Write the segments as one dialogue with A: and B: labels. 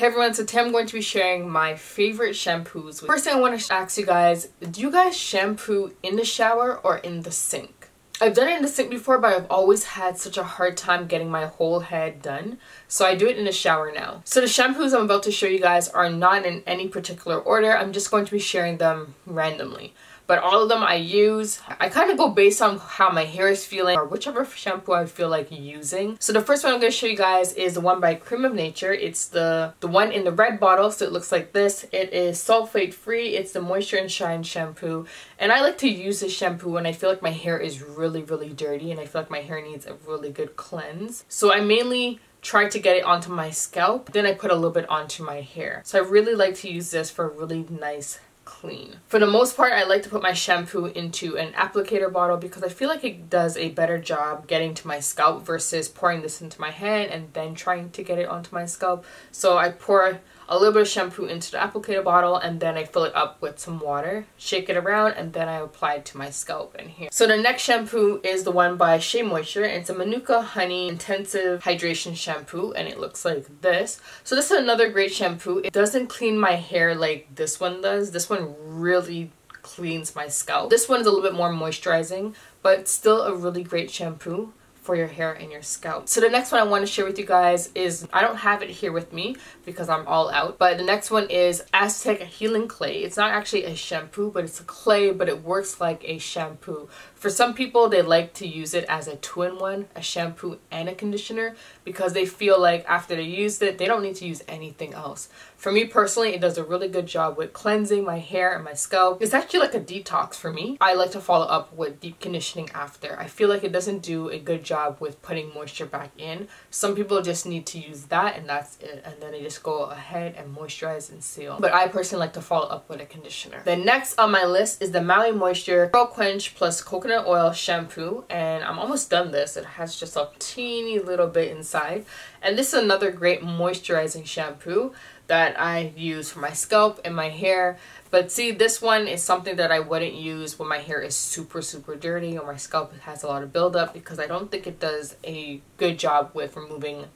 A: Hey everyone, so today I'm going to be sharing my favorite shampoos. First thing I want to ask you guys, do you guys shampoo in the shower or in the sink? I've done it in the sink before, but I've always had such a hard time getting my whole head done. So I do it in the shower now. So the shampoos I'm about to show you guys are not in any particular order. I'm just going to be sharing them randomly but all of them I use. I kind of go based on how my hair is feeling or whichever shampoo I feel like using. So the first one I'm going to show you guys is the one by Creme of Nature. It's the, the one in the red bottle, so it looks like this. It is sulfate free. It's the Moisture and Shine shampoo. And I like to use this shampoo when I feel like my hair is really, really dirty and I feel like my hair needs a really good cleanse. So I mainly try to get it onto my scalp then I put a little bit onto my hair so I really like to use this for really nice clean. For the most part, I like to put my shampoo into an applicator bottle because I feel like it does a better job getting to my scalp versus pouring this into my hand and then trying to get it onto my scalp. So I pour a little bit of shampoo into the applicator bottle and then I fill it up with some water, shake it around, and then I apply it to my scalp and hair. So the next shampoo is the one by Shea Moisture. It's a Manuka Honey Intensive Hydration Shampoo and it looks like this. So this is another great shampoo. It doesn't clean my hair like this one does. This one really cleans my scalp. This one is a little bit more moisturizing, but still a really great shampoo for your hair and your scalp. So the next one I want to share with you guys is, I don't have it here with me because I'm all out, but the next one is Aztec Healing Clay. It's not actually a shampoo, but it's a clay, but it works like a shampoo. For some people, they like to use it as a two-in-one, a shampoo and a conditioner, because they feel like after they use it, they don't need to use anything else. For me personally, it does a really good job with cleansing my hair and my scalp. It's actually like a detox for me. I like to follow up with deep conditioning after. I feel like it doesn't do a good job with putting moisture back in. Some people just need to use that and that's it. And then they just go ahead and moisturize and seal. But I personally like to follow up with a conditioner. The next on my list is the Maui Moisture Curl Quench plus Coconut Oil Shampoo. And I'm almost done this. It has just a teeny little bit inside. And this is another great moisturizing shampoo that I use for my scalp and my hair. But see, this one is something that I wouldn't use when my hair is super, super dirty or my scalp has a lot of buildup because I don't think it does a good job with removing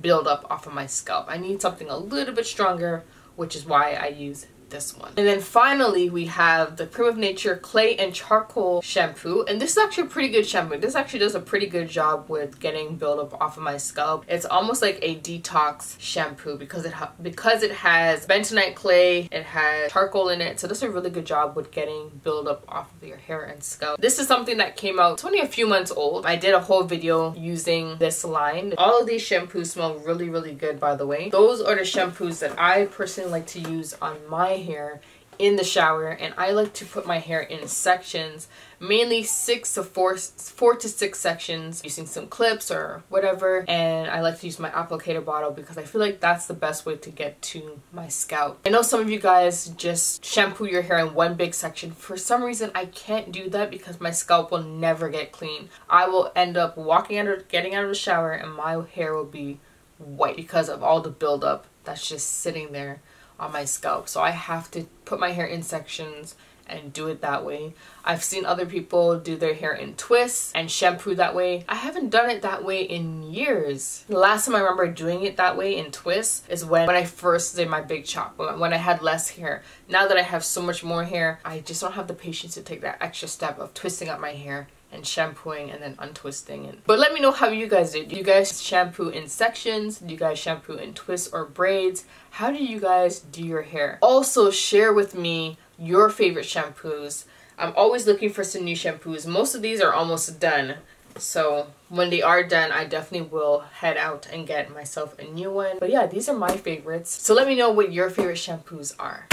A: buildup off of my scalp. I need something a little bit stronger, which is why I use this one. And then finally, we have the Creme of Nature Clay and Charcoal Shampoo. And this is actually a pretty good shampoo. This actually does a pretty good job with getting buildup off of my scalp. It's almost like a detox shampoo because it because it has bentonite clay, it has charcoal in it. So does a really good job with getting buildup off of your hair and scalp. This is something that came out, it's only a few months old. I did a whole video using this line. All of these shampoos smell really, really good, by the way. Those are the shampoos that I personally like to use on my hair in the shower and I like to put my hair in sections mainly six to four four to six sections using some clips or whatever and I like to use my applicator bottle because I feel like that's the best way to get to my scalp. I know some of you guys just shampoo your hair in one big section. For some reason I can't do that because my scalp will never get clean. I will end up walking out of getting out of the shower and my hair will be white because of all the buildup that's just sitting there on my scalp. So I have to put my hair in sections and do it that way. I've seen other people do their hair in twists and shampoo that way. I haven't done it that way in years. The last time I remember doing it that way in twists is when, when I first did my big chop, when I had less hair. Now that I have so much more hair, I just don't have the patience to take that extra step of twisting up my hair and shampooing and then untwisting it. But let me know how you guys do. Do you guys shampoo in sections? Do you guys shampoo in twists or braids? How do you guys do your hair? Also share with me your favorite shampoos. I'm always looking for some new shampoos. Most of these are almost done. So when they are done, I definitely will head out and get myself a new one. But yeah, these are my favorites. So let me know what your favorite shampoos are.